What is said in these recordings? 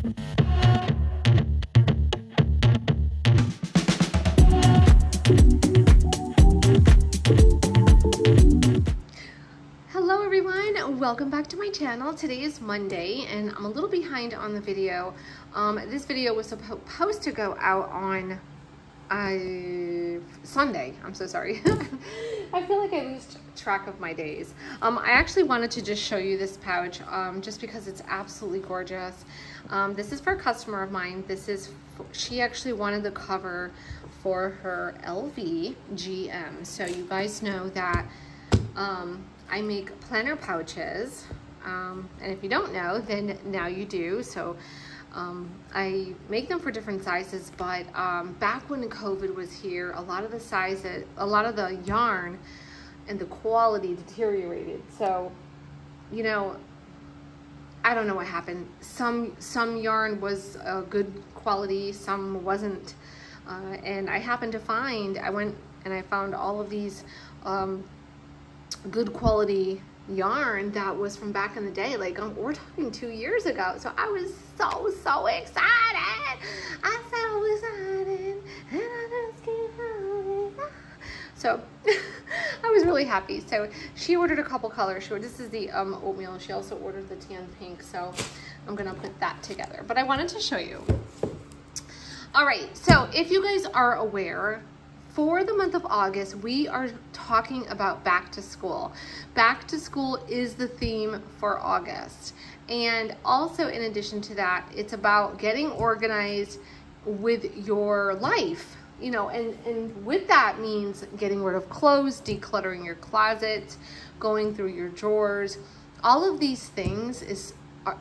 Hello everyone, welcome back to my channel. Today is Monday and I'm a little behind on the video. Um, this video was supposed to go out on uh, Sunday. I'm so sorry. I feel like I lose track of my days. Um, I actually wanted to just show you this pouch um, just because it's absolutely gorgeous. Um, this is for a customer of mine. This is, she actually wanted the cover for her LV GM. So you guys know that um, I make planner pouches. Um, and if you don't know, then now you do. So um, I make them for different sizes, but um, back when COVID was here, a lot of the sizes, a lot of the yarn and the quality deteriorated. So, you know, I don't know what happened. Some some yarn was a good quality, some wasn't. Uh, and I happened to find, I went and I found all of these um, good quality yarn that was from back in the day like um, we're talking two years ago. So i was so so excited. I so excited. And i just so i was really happy. So she ordered a couple colors. She this is the um, oatmeal. She also ordered the tan pink. So i'm gonna put that together. But i wanted to show you. All right. So if you guys are aware for the month of August, we are talking about back to school. Back to school is the theme for August. And also in addition to that, it's about getting organized with your life. You know, and, and with that means getting rid of clothes, decluttering your closet, going through your drawers. All of these things is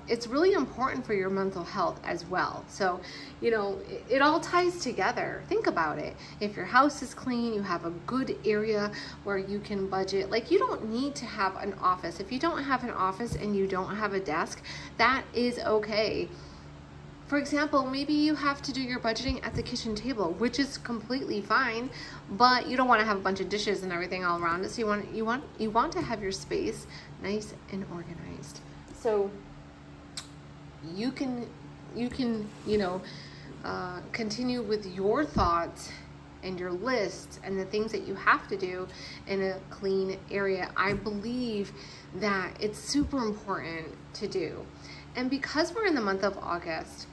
it's really important for your mental health as well. So, you know, it, it, all ties together. Think about it. If your house is clean, you have a good area where you can budget. Like, you don't need to have an office. If you don't have an office and you don't have a desk, that is okay. For example, maybe you have to do your budgeting at the kitchen table, which is completely fine, but you don't want to have a bunch of dishes and everything all around it. So you want you want you want to have your space nice and organized. So you can you can you know uh, continue with your thoughts and your list and the things that you have to do in a clean area. I believe that it's super important to do. And because we're in the month of august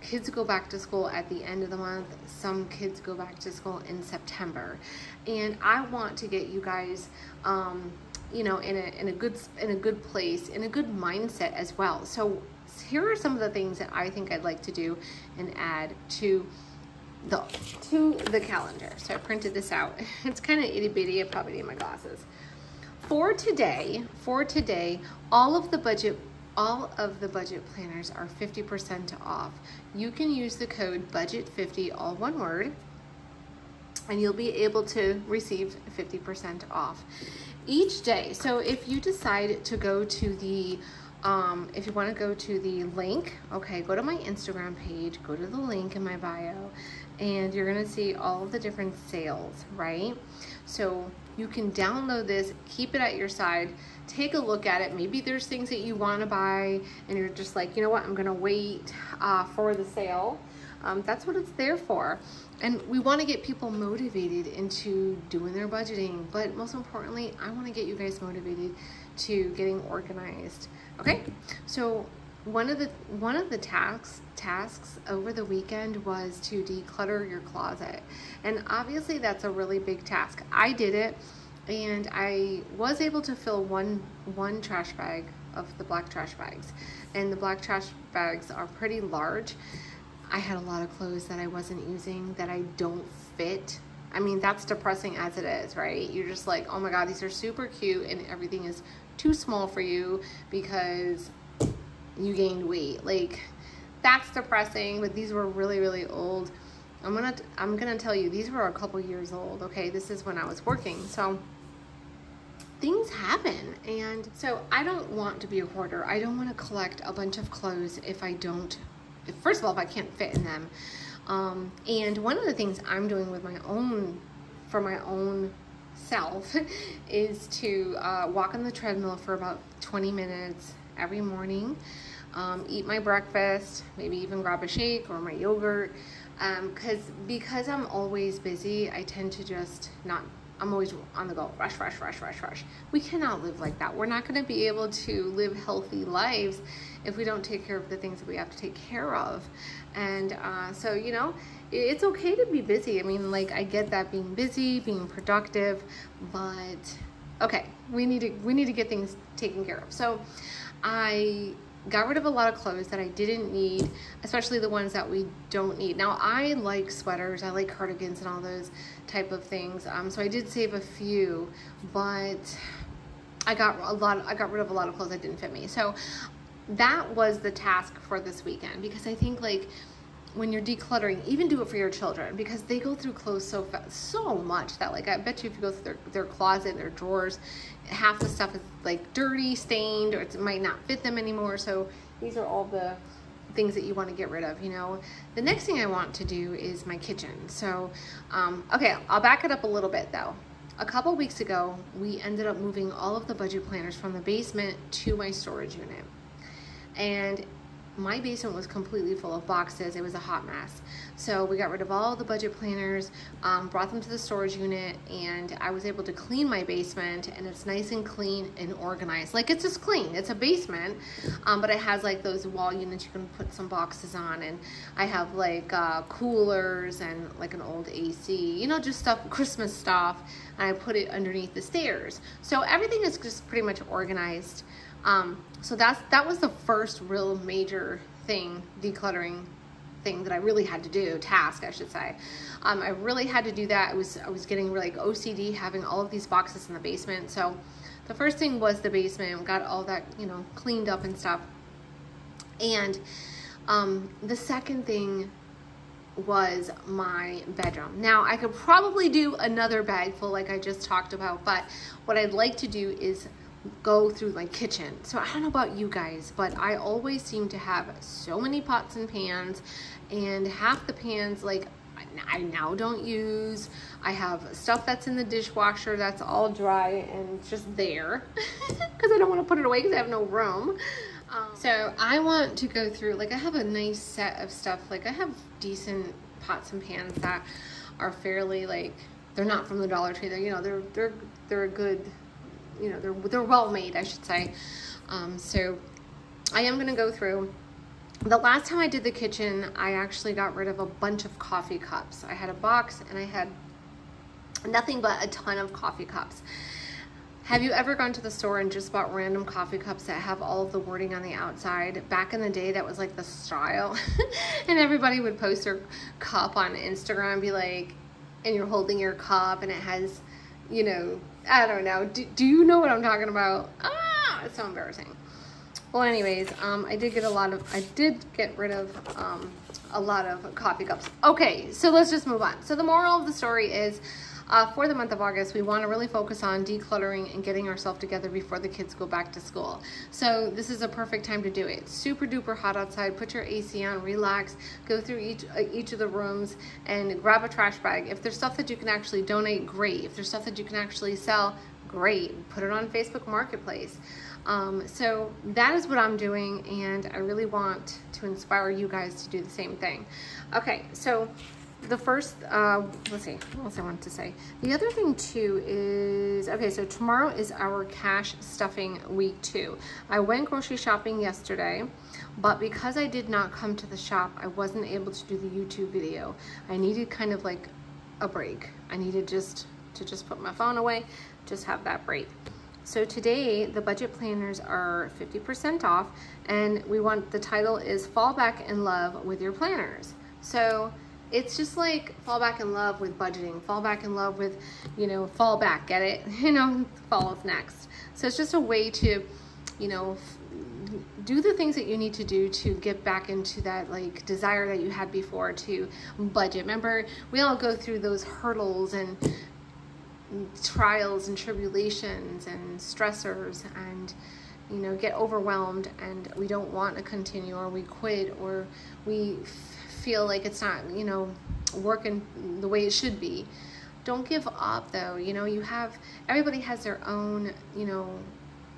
kids go back to school at the end of the month. Some kids go back to school in september. And i want to get you guys um, you know in a, in a good in a good place in a good mindset as well. So here are some of the things that I think I'd like to do and add to the to the calendar. So I printed this out. It's kind of itty bitty. I probably need my glasses. For today, for today, all of the budget all of the budget planners are 50% off. You can use the code budget50 all one word and you'll be able to receive 50% off each day. So if you decide to go to the um, if you want to go to the link, okay, go to my Instagram page, go to the link in my bio, and you're going to see all the different sales, right? So you can download this, keep it at your side, take a look at it. Maybe there's things that you want to buy, and you're just like, you know what, I'm going to wait uh, for the sale. Um, that's what it's there for. And we want to get people motivated into doing their budgeting, but most importantly, I want to get you guys motivated to getting organized. Okay, so one of the one of the tasks tasks over the weekend was to declutter your closet, and obviously that's a really big task. I did it, and I was able to fill one one trash bag of the black trash bags, and the black trash bags are pretty large. I had a lot of clothes that I wasn't using that I don't fit I mean, that's depressing as it is, right? You're just like, oh my God, these are super cute and everything is too small for you because you gained weight. Like, that's depressing, but these were really, really old. I'm gonna, I'm gonna tell you, these were a couple years old, okay? This is when I was working, so things happen. And so I don't want to be a hoarder. I don't want to collect a bunch of clothes if I don't, if, first of all, if I can't fit in them. Um, and one of the things I'm doing with my own, for my own self, is to uh, walk on the treadmill for about 20 minutes every morning. um, eat my breakfast, maybe even grab a shake or my yogurt. Um, because I'm always busy, I tend to just not I'm always on the go, rush, rush, rush, rush, rush. We cannot live like that. We're not going to be able to live healthy lives if we don't take care of the things that we have to take care of. And uh, so, you know, it's okay to be busy. I mean, like, I get that being busy, being productive, but okay, we need to we need to get things taken care of. So, I got rid of a lot of clothes that I didn't need, especially the ones that we don't need. Now I like sweaters, I like cardigans and all those type of things. Um, so I did save a few, but I got a lot, I got rid of a lot of clothes that didn't fit me. So that was the task for this weekend because I think like when you're decluttering, even do it for your children because they go through clothes so fast, so much that like I bet you if you go through their, their closet, their drawers, half the stuff is like dirty, stained, or it might not fit them anymore. So these are all the things that you want to get rid of, you know. The next thing I want to do is my kitchen. So, um, okay, I'll back it up a little bit though. A couple weeks ago, we ended up moving all of the budget planners from the basement to my storage unit. And my basement was completely full of boxes. It was a hot mess. So we got rid of all the budget planners, um, brought them to the storage unit, and I was able to clean my basement and it's nice and clean and organized. Like it's just clean, it's a basement, um, but it has like those wall units you can put some boxes on and I have like uh, coolers and like an old AC, you know, just stuff, Christmas stuff, and I put it underneath the stairs. So everything is just pretty much organized. Um, so that's that was the first real major thing, decluttering thing that I really had to do, task I should say. Um, I really had to do that. I was I was getting really like OCD having all of these boxes in the basement. So the first thing was the basement, got all that, you know, cleaned up and stuff. And um, the second thing was my bedroom. Now I could probably do another bag full like I just talked about, but what I'd like to do is go through my kitchen. So I don't know about you guys, but I always seem to have so many pots and pans and half the pans like I now don't use. I have stuff that's in the dishwasher that's all dry and just there because I don't want to put it away because I have no room. Um, so I want to go through, like I have a nice set of stuff. Like I have decent pots and pans that are fairly like, they're not from the Dollar Tree. They're, you know, they're, they're, they're a good you know, they're, they're well made, I should say. Um, so I am going to go through. The last time I did the kitchen, I actually got rid of a bunch of coffee cups. I had a box and I had nothing but a ton of coffee cups. Have you ever gone to the store and just bought random coffee cups that have all of the wording on the outside? Back in the day, that was like the style. and everybody would post their cup on Instagram and be like, and you're holding your cup and it has, you know, I don't know. Do, do you know what I'm talking about? Ah, it's so embarrassing. Well, anyways, um, I did get a lot of, I did get rid of um, a lot of coffee cups. Okay, so let's just move on. So the moral of the story is uh, for the month of August, we want to really focus on decluttering and getting ourselves together before the kids go back to school. So this is a perfect time to do it. Super duper hot outside. Put your AC on, relax, go through each uh, each of the rooms and grab a trash bag. If there's stuff that you can actually donate, great. If there's stuff that you can actually sell, great. Put it on Facebook Marketplace. Um, so that is what I'm doing and I really want to inspire you guys to do the same thing. Okay, so the first, uh, let's see, what else I want to say. The other thing too is, okay, so tomorrow is our cash stuffing week two. I went grocery shopping yesterday, but because I did not come to the shop, I wasn't able to do the YouTube video. I needed kind of like a break. I needed just to just put my phone away, just have that break. So today, the budget planners are 50% off, and we want, the title is Fall Back in Love with Your Planners. So it's just like fall back in love with budgeting, fall back in love with, you know, fall back, get it? You know, fall is next. So it's just a way to, you know, do the things that you need to do to get back into that like desire that you had before to budget. Remember, we all go through those hurdles and trials and tribulations and stressors and you know get overwhelmed and we don't want to continue or we quit or we feel like it's not, you know, working the way it should be. Don't give up though. You know, you have, everybody has their own, you know,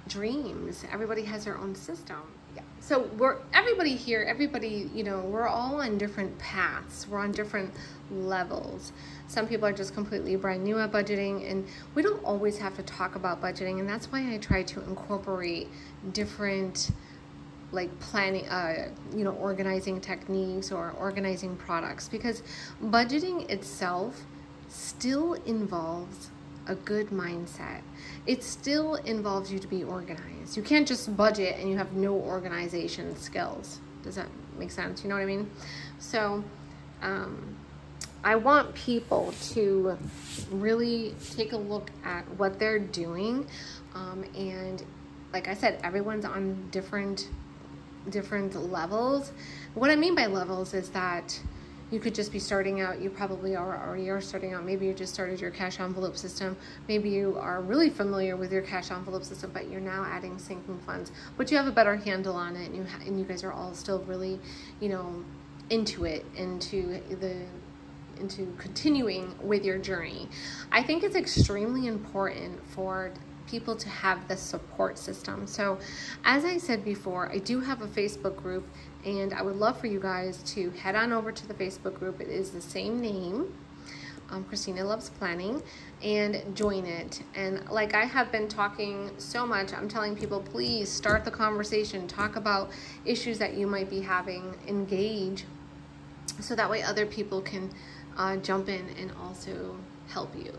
dreams. Everybody has their own system. Yeah. so we're everybody here everybody you know we're all on different paths we're on different levels some people are just completely brand new at budgeting and we don't always have to talk about budgeting and that's why i try to incorporate different like planning uh, you know organizing techniques or organizing products because budgeting itself still involves a good mindset. It still involves you to be organized. You can't just budget and you have no organization skills. Does that make sense? You know what I mean? So, um, I want people to really take a look at what they're doing. Um, and like I said, everyone's on different different levels. What I mean by levels is that you could just be starting out. You probably are already are starting out. Maybe you just started your cash envelope system. Maybe you are really familiar with your cash envelope system, but you're now adding sinking funds. But you have a better handle on it, and you and you guys are all still really, you know, into it, into the into continuing with your journey. I think it's extremely important for people to have the support system. So, as I said before, I do have a Facebook group, and I would love for you guys to head on over to the Facebook group. It is the same name. Um, Christina Loves Planning and join it. And like I have been talking so much, I'm telling people, please start the conversation, talk about issues that you might be having, engage, so that way other people can uh, jump in and also help you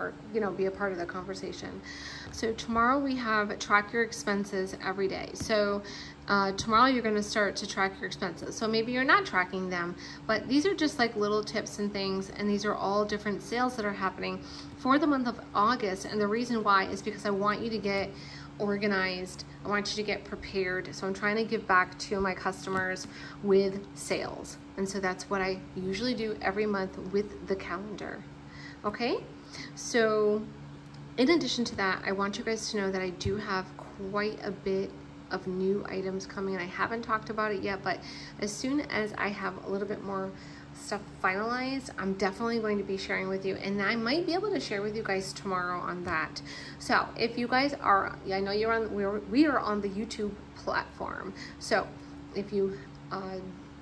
or you know be a part of the conversation so tomorrow we have track your expenses every day so uh, tomorrow you're going to start to track your expenses so maybe you're not tracking them but these are just like little tips and things and these are all different sales that are happening for the month of August and the reason why is because I want you to get organized. I want you to get prepared. So I'm trying to give back to my customers with sales. And so that's what I usually do every month with the calendar. Okay? So in addition to that, I want you guys to know that I do have quite a bit of new items coming. And I haven't talked about it yet, but as soon as I have a little bit more stuff finalized, I'm definitely going to be sharing with you. And I might be able to share with you guys tomorrow on that. So if you guys are, I know you're on, we're, we are on the YouTube platform. So if you uh,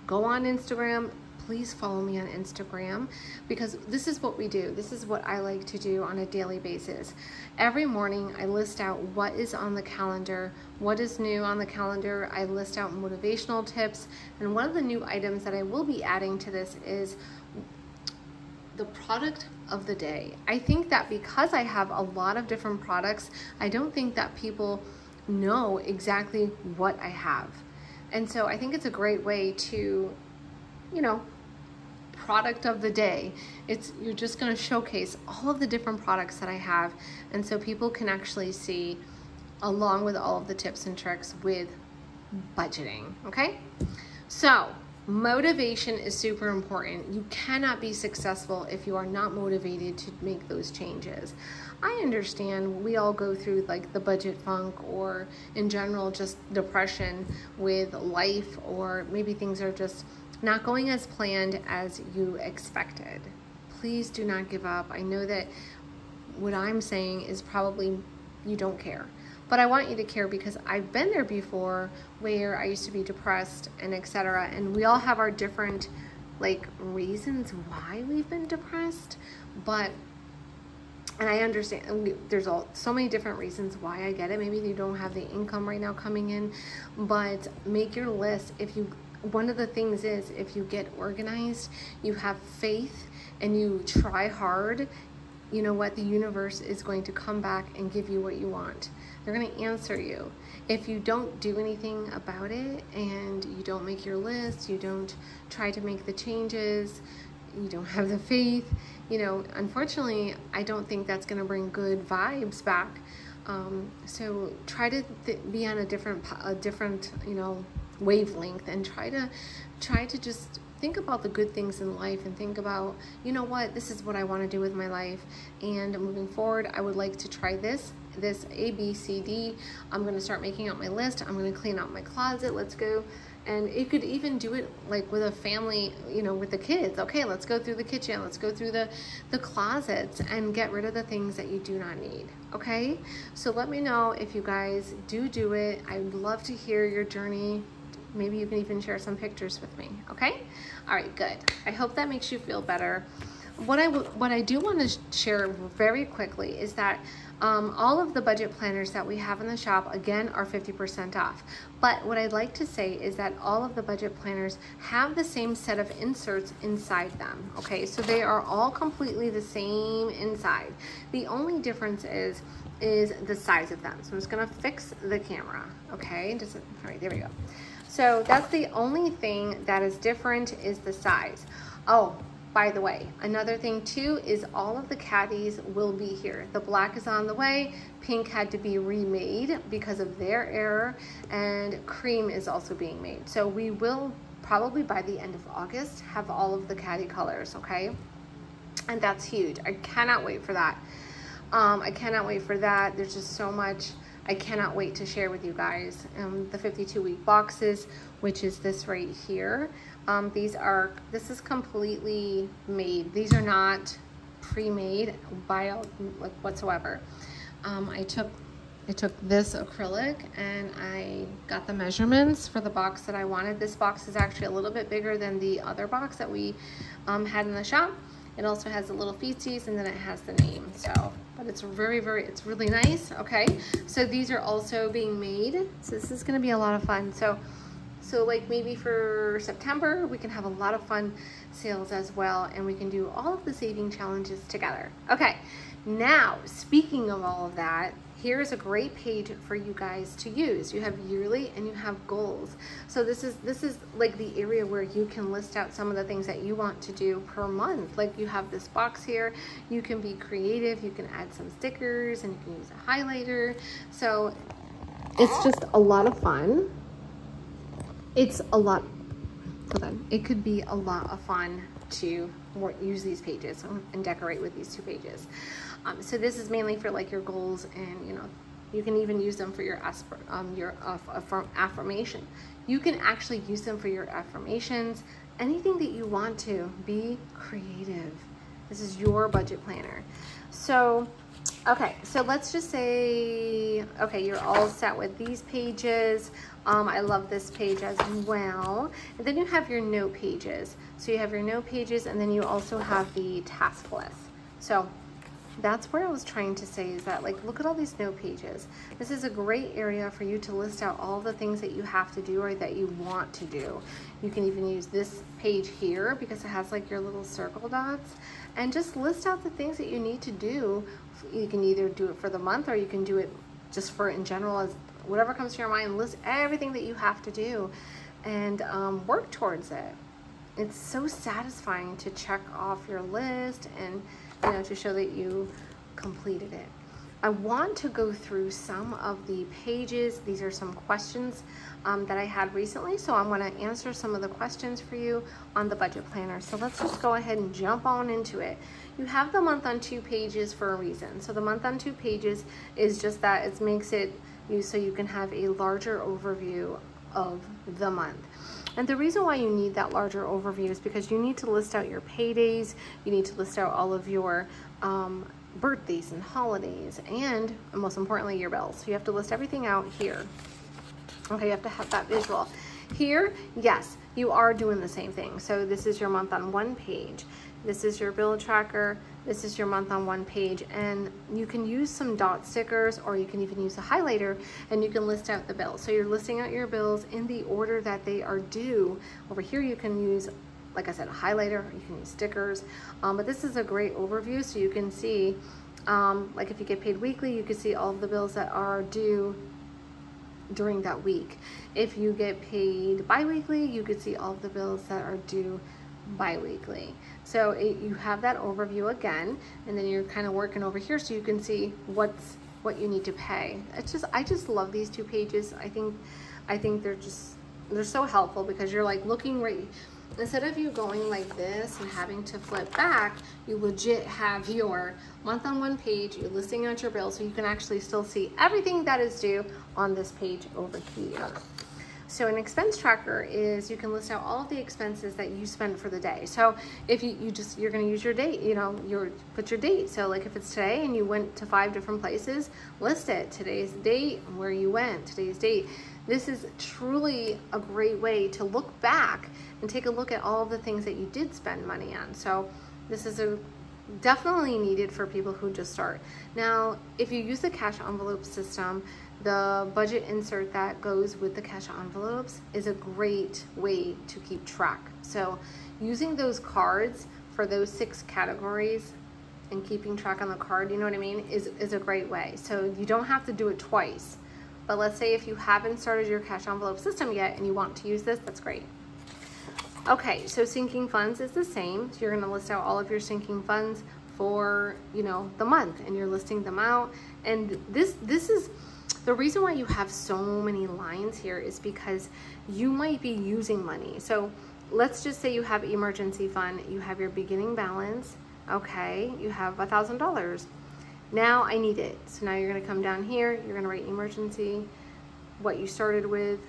go on Instagram, please follow me on Instagram because this is what we do. This is what I like to do on a daily basis. Every morning, I list out what is on the calendar, what is new on the calendar. I list out motivational tips. And one of the new items that I will be adding to this is the product of the day. I think that because I have a lot of different products, I don't think that people know exactly what I have. And so I think it's a great way to, you know, product of the day. It's You're just gonna showcase all of the different products that I have and so people can actually see along with all of the tips and tricks with budgeting, okay? So motivation is super important. You cannot be successful if you are not motivated to make those changes. I understand we all go through like the budget funk or in general just depression with life or maybe things are just not going as planned as you expected. Please do not give up. I know that what I'm saying is probably you don't care. But I want you to care because I've been there before where I used to be depressed and etc. And we all have our different like reasons why we've been depressed. But and I understand there's all so many different reasons why I get it. Maybe you don't have the income right now coming in, but make your list. If you one of the things is if you get organized, you have faith, and you try hard, you know what? The universe is going to come back and give you what you want. They're going to answer you. If you don't do anything about it and you don't make your list, you don't try to make the changes, you don't have the faith, you know, unfortunately, I don't think that's going to bring good vibes back. Um, so try to be on a different, a different, you know, wavelength and try to try to just think about the good things in life and think about you know what this is what I want to do with my life. And moving forward I would like to try this this A B C D. I'm going to start making out my list. I'm going to clean out my closet. Let's go. And you could even do it like with a family you know with the kids. Okay let's go through the kitchen. Let's go through the the closets and get rid of the things that you do not need. Okay? So let me know if you guys do do it. I'd love to hear your journey maybe you can even share some pictures with me okay all right good i hope that makes you feel better what I what I do want to share very quickly is that um, all of the budget planners that we have in the shop again are 50% off. But what I'd like to say is that all of the budget planners have the same set of inserts inside them. Okay, so they are all completely the same inside. The only difference is is the size of them. So I'm just gonna fix the camera. Okay, just all right, there we go. So that's the only thing that is different is the size. Oh, by the way, another thing too is all of the caddies will be here. The black is on the way, pink had to be remade because of their error, and cream is also being made. So we will probably by the end of August have all of the caddy colors, okay? And that's huge. I cannot wait for that. Um, I cannot wait for that. There's just so much I cannot wait to share with you guys um, the 52 week boxes, which is this right here. Um, these are, this is completely made. These are not pre-made by like whatsoever. Um, I took I took this acrylic and I got the measurements for the box that I wanted. This box is actually a little bit bigger than the other box that we um, had in the shop. It also has the little feetsies and then it has the name. So, but it's very, very, it's really nice. Okay. So these are also being made. So this is going to be a lot of fun. So so like maybe for September, we can have a lot of fun sales as well and we can do all of the saving challenges together. Okay, now speaking of all of that, here's a great page for you guys to use. You have yearly and you have goals. So this is this is like the area where you can list out some of the things that you want to do per month. Like you have this box here, you can be creative, you can add some stickers and you can use a highlighter. So it's just a lot of fun it's a lot, hold on, it could be a lot of fun to use these pages and decorate with these two pages. Um, so this is mainly for like your goals and you know, you can even use them for your, um, your uh, affirmation. You can actually use them for your affirmations, anything that you want to. Be creative. This is your budget planner. So Okay, so let's just say, okay, you're all set with these pages. Um, I love this page as well. And then you have your note pages. So you have your note pages and then you also have the task list. So that's what I was trying to say is that like, look at all these note pages. This is a great area for you to list out all the things that you have to do or that you want to do. You can even use this page here because it has like your little circle dots and just list out the things that you need to do. You can either do it for the month or you can do it just for in general as whatever comes to your mind, list everything that you have to do and um, work towards it. It's so satisfying to check off your list and you know, to show that you completed it. I want to go through some of the pages. These are some questions um, that I had recently, so I'm gonna answer some of the questions for you on the budget planner. So let's just go ahead and jump on into it. You have the month on two pages for a reason. So the month on two pages is just that it makes it you so you can have a larger overview of the month. And the reason why you need that larger overview is because you need to list out your paydays, you need to list out all of your um, birthdays and holidays, and most importantly, your bills. So you have to list everything out here. Okay, you have to have that visual. Here, yes, you are doing the same thing. So this is your month on one page. This is your bill tracker. This is your month on one page. And you can use some dot stickers or you can even use a highlighter and you can list out the bills. So you're listing out your bills in the order that they are due. Over here you can use like I said, a highlighter, you can use stickers, um, but this is a great overview so you can see, um, like if you get paid weekly, you can see all the bills that are due during that week. If you get paid bi-weekly, you can see all of the bills that are due bi-weekly. So it, you have that overview again, and then you're kind of working over here so you can see what's what you need to pay. It's just, I just love these two pages. I think, I think they're just, they're so helpful because you're like looking right, instead of you going like this and having to flip back, you legit have your month on one page, you're listing out your bill so you can actually still see everything that is due on this page over here. So an expense tracker is you can list out all of the expenses that you spent for the day. So if you, you just, you're gonna use your date, you know, your put your date. So like if it's today and you went to five different places, list it. Today's date, where you went, today's date. This is truly a great way to look back and take a look at all of the things that you did spend money on. So this is a definitely needed for people who just start. Now, if you use the cash envelope system, the budget insert that goes with the cash envelopes is a great way to keep track. So using those cards for those six categories and keeping track on the card, you know what I mean, is, is a great way. So you don't have to do it twice. But let's say if you haven't started your cash envelope system yet and you want to use this, that's great. Okay, so sinking funds is the same. So you're gonna list out all of your sinking funds for, you know, the month and you're listing them out. And this, this is, the reason why you have so many lines here is because you might be using money. So let's just say you have emergency fund, you have your beginning balance, okay, you have a thousand dollars. Now I need it. So now you're gonna come down here, you're gonna write emergency, what you started with,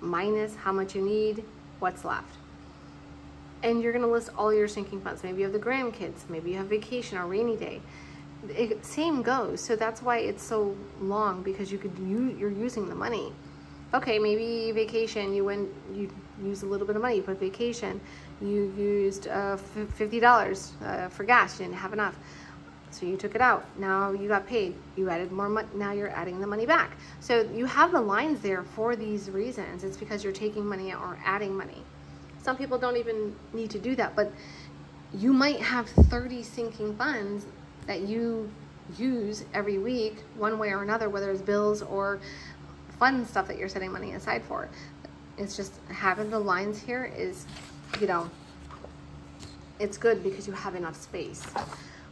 minus how much you need, what's left and you're gonna list all your sinking funds. Maybe you have the grandkids, maybe you have vacation or rainy day. It, same goes. So that's why it's so long because you could you you're using the money. Okay, maybe vacation. You went you use a little bit of money, but vacation you used uh, fifty dollars uh, for gas. You didn't have enough, so you took it out. Now you got paid. You added more money. Now you're adding the money back. So you have the lines there for these reasons. It's because you're taking money or adding money. Some people don't even need to do that, but you might have 30 sinking funds that you use every week one way or another, whether it's bills or fun stuff that you're setting money aside for. It's just having the lines here is, you know, it's good because you have enough space.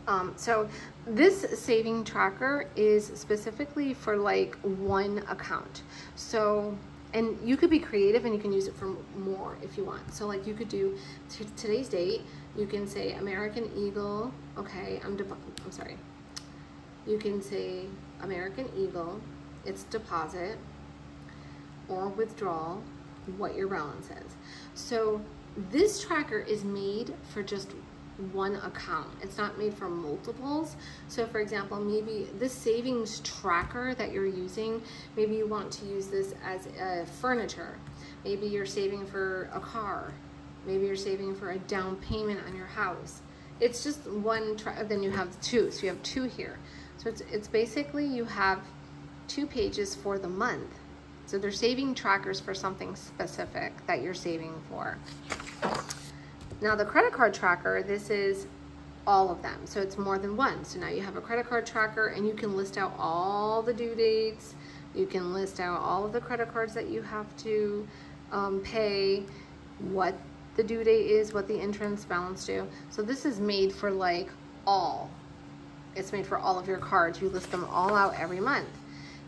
Um, so this saving tracker is specifically for like one account. So and you could be creative and you can use it for more if you want. So like you could do today's date, you can say American Eagle, okay, I'm, I'm sorry. You can say American Eagle, it's deposit or withdrawal, what your balance is. So this tracker is made for just one account. It's not made for multiples. So for example, maybe this savings tracker that you're using, maybe you want to use this as a furniture. Maybe you're saving for a car. Maybe you're saving for a down payment on your house. It's just one, then you have two, so you have two here. So it's, it's basically you have two pages for the month. So they're saving trackers for something specific that you're saving for. Now the credit card tracker, this is all of them. So it's more than one. So now you have a credit card tracker and you can list out all the due dates. You can list out all of the credit cards that you have to um, pay, what the due date is, what the entrance balance due. So this is made for like all. It's made for all of your cards. You list them all out every month.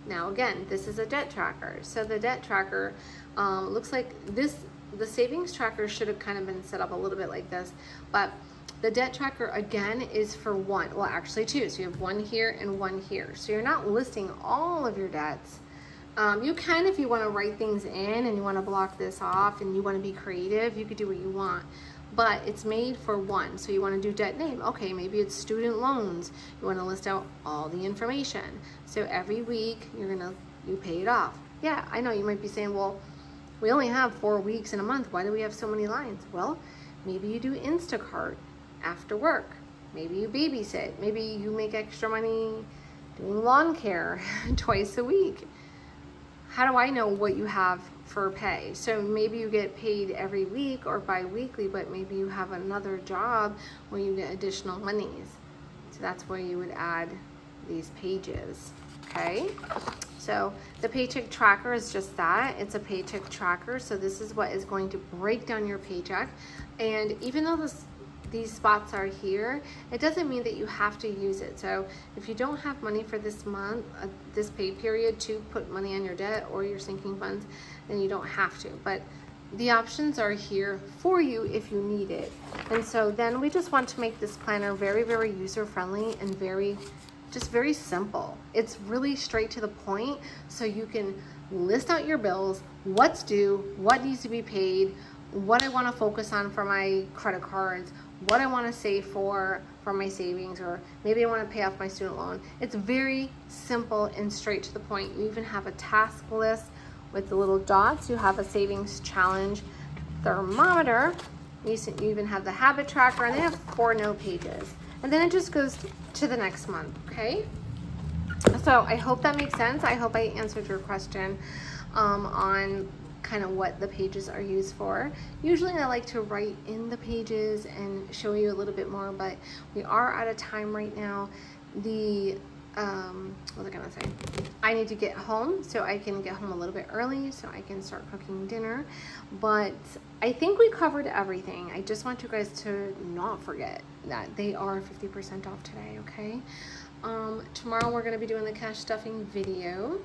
Now again, this is a debt tracker. So the debt tracker um, looks like this the savings tracker should have kind of been set up a little bit like this, but the debt tracker again is for one, well actually two. So you have one here and one here. So you're not listing all of your debts. Um, you can if you want to write things in and you want to block this off and you want to be creative, you could do what you want. But it's made for one. So you want to do debt name. Okay, maybe it's student loans. You want to list out all the information. So every week you're to, you pay it off. Yeah, I know you might be saying, well, we only have four weeks in a month. Why do we have so many lines? Well, maybe you do Instacart after work. Maybe you babysit. Maybe you make extra money doing lawn care twice a week. How do I know what you have for pay? So maybe you get paid every week or bi-weekly, but maybe you have another job where you get additional monies. So that's where you would add these pages, okay? So the paycheck tracker is just that. It's a paycheck tracker. So this is what is going to break down your paycheck. And even though this, these spots are here, it doesn't mean that you have to use it. So if you don't have money for this month, uh, this pay period to put money on your debt or your sinking funds, then you don't have to. But the options are here for you if you need it. And so then we just want to make this planner very, very user-friendly and very just very simple. It's really straight to the point so you can list out your bills, what's due, what needs to be paid, what I want to focus on for my credit cards, what I want to save for for my savings or maybe I want to pay off my student loan. It's very simple and straight to the point. You even have a task list with the little dots. You have a savings challenge thermometer. You even have the habit tracker and they have four note pages. And then it just goes to the next month, okay? So I hope that makes sense. I hope I answered your question um, on kind of what the pages are used for. Usually I like to write in the pages and show you a little bit more, but we are out of time right now. The, um, what was I gonna say? I need to get home so I can get home a little bit early so I can start cooking dinner. But I think we covered everything. I just want you guys to not forget that they are 50% off today, okay? Um, tomorrow we're to be doing the cash stuffing video.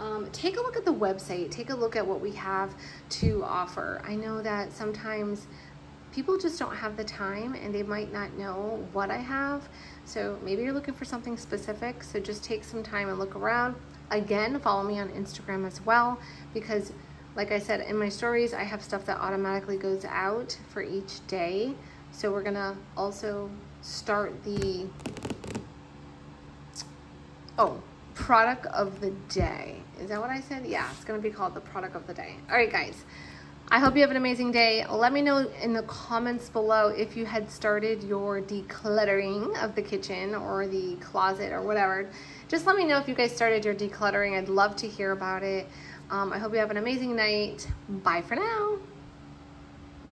Um, take a look at the website. Take a look at what we have to offer. I know that sometimes people just don't have the time and they might not know what I have. So maybe you're looking for something specific. So just take some time and look around. Again, follow me on Instagram as well because like I said in my stories, I have stuff that automatically goes out for each day. So we're gonna also start the oh, product of the day. Is that what I said? Yeah, it's gonna be called the product of the day. All right, guys. I hope you have an amazing day. Let me know in the comments below if you had started your decluttering of the kitchen or the closet or whatever. Just let me know if you guys started your decluttering. I'd love to hear about it. Um, I hope you have an amazing night. Bye for now.